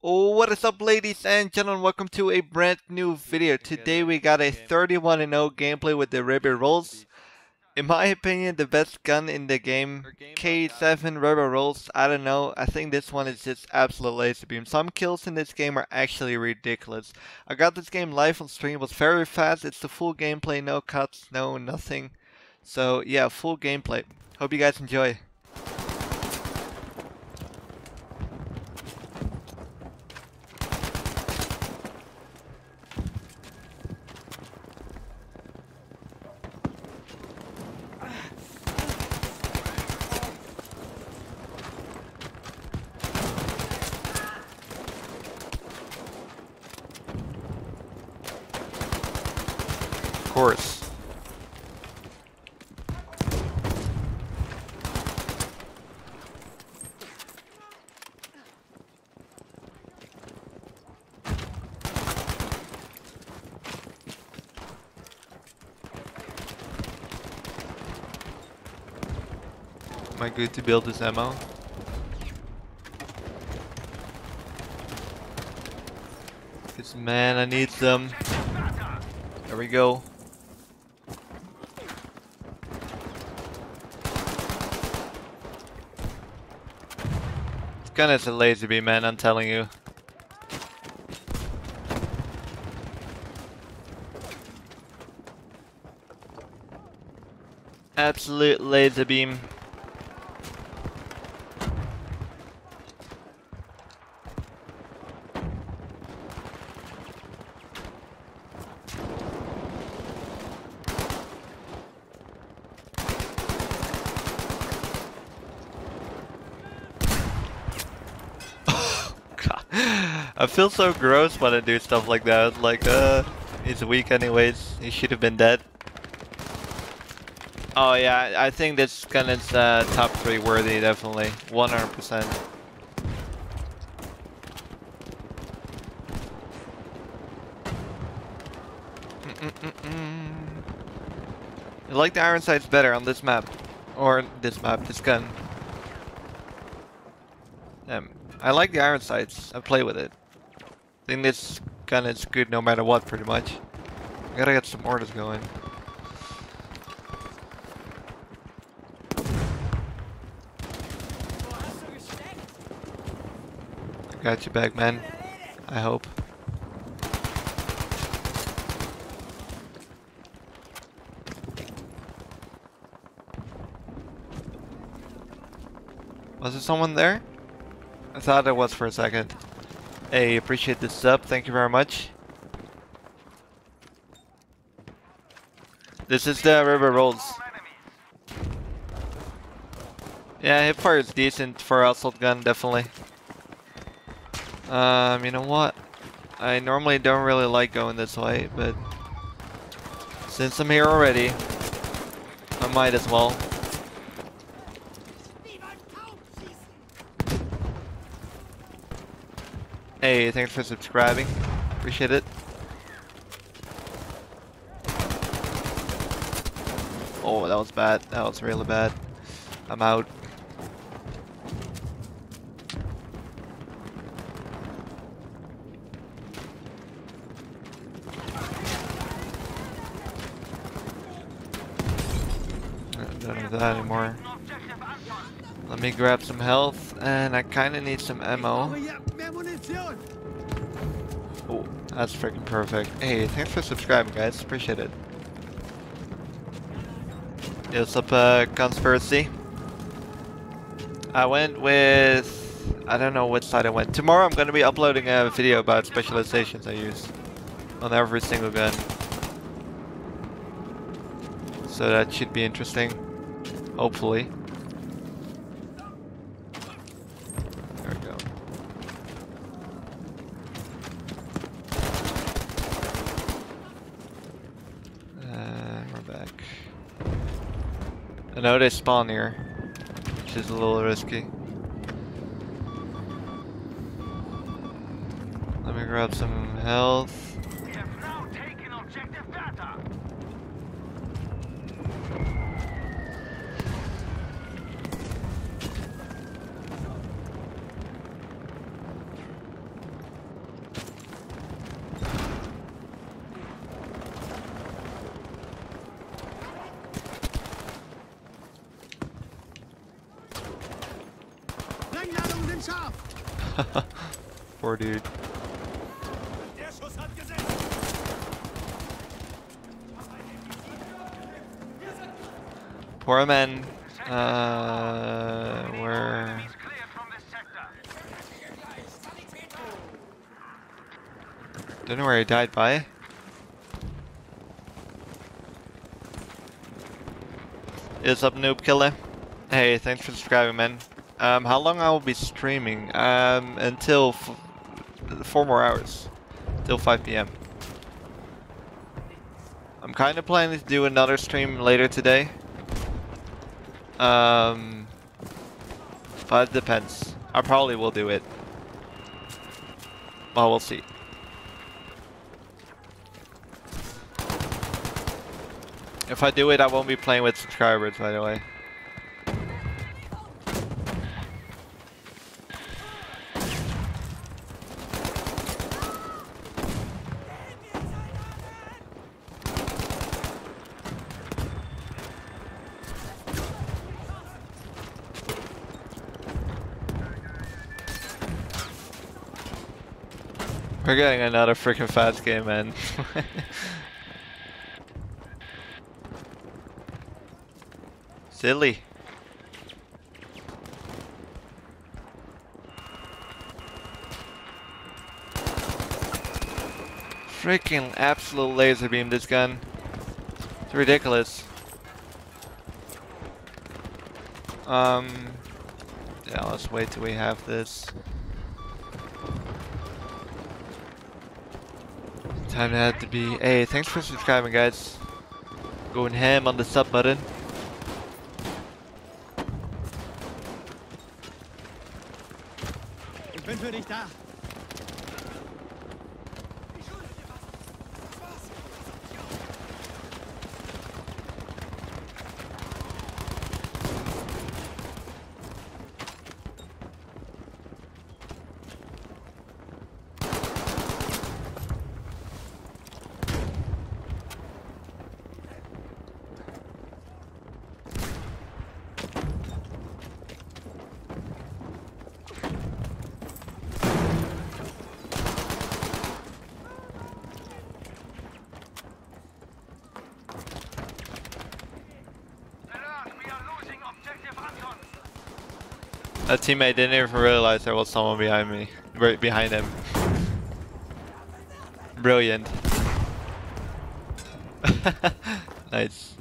What is up ladies and gentlemen, welcome to a brand new video. Today we got a 31 0 gameplay with the Ribeyrolles. In my opinion, the best gun in the game, K7 Ribeyrolles, I don't know, I think this one is just absolute laser beam. Some kills in this game are actually ridiculous. I got this game live on stream, it was very fast, it's the full gameplay, no cuts, no nothing. So yeah, full gameplay. Hope you guys enjoy. I good to build this ammo? Cause man, I need some. There we go. This gun is a laser beam, man, I'm telling you. Absolute laser beam. I feel so gross when I do stuff like that. Like, uh, he's weak anyways. He should have been dead. Oh yeah, I think this gun is uh, top 3 worthy, definitely. 100%. Mm-mm-mm-mm. I like the iron sights better on this map. Or this map, this gun. Um, I like the iron sights. I play with it. I think this gun is good no matter what, pretty much. I gotta get some orders going. I got you back, man. I hope. Was there someone there? I thought it was for a second. Hey, appreciate the sub. Thank you very much. This is the Ribeyrolles. Yeah, hipfire is decent for assault gun, definitely. Um, you know what? I normally don't really like going this way, but since I'm here already, I might as well. Hey, thanks for subscribing. Appreciate it. Oh, that was bad. That was really bad. I'm out. That anymore. Let me grab some health, and I kind of need some ammo. That's freaking perfect. Hey, thanks for subscribing, guys. Appreciate it. What's up, uh, Conspiracy? I went with... I don't know which side I went. Tomorrow I'm going to be uploading a video about specializations I use on every single gun. So that should be interesting. Hopefully. There we go. And we're back. I know they spawn here, which is a little risky. Let me grab some health. Poor dude. Poor man. Uh. Don't know where he died by. Is up, noob killer? Hey, thanks for subscribing, man. Um, how long I will be streaming? Um, until four more hours, till 5 p.m. I'm kind of planning to do another stream later today. Um, but it depends. I probably will do it. Well, we'll see. If I do it, I won't be playing with subscribers, by the way. We're getting another freaking fast game, man. Silly. Freaking absolute laser beam this gun. It's ridiculous. Um yeah, let's wait till we have this. Time have to be. Hey, thanks for subscribing, guys. Going ham on the sub button. Ich bin für dich da. That teammate didn't even realize there was someone behind me, right behind him. Brilliant. nice.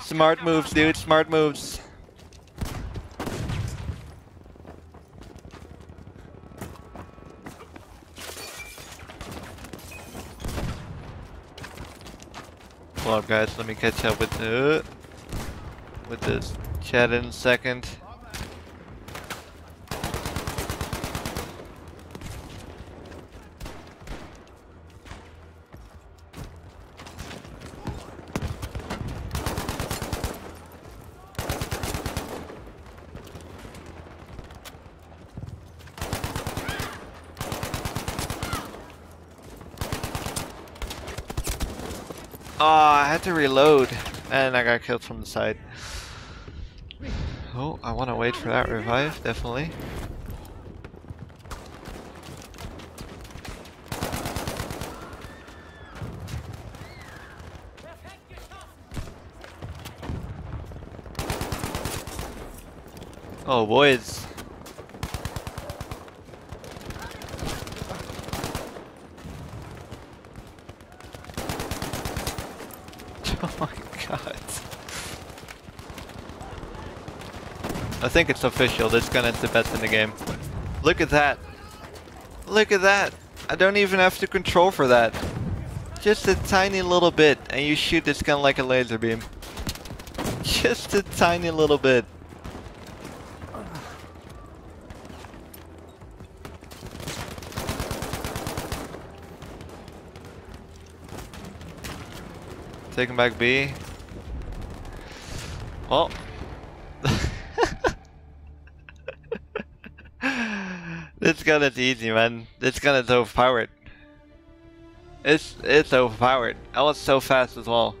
Smart moves, dude. Smart moves. Up, guys. Let me catch up with the with this chat in a second. Oh, I had to reload, and I got killed from the side. Oh, I want to wait for that revive, definitely. Oh, boys. Oh my god. I think it's official. This gun is the best in the game. Look at that. Look at that. I don't even have to control for that. Just a tiny little bit and you shoot this gun like a laser beam. Just a tiny little bit. Taking back B. Oh. This gun is easy, man. This gun is overpowered. It's it's overpowered. I was so fast as well.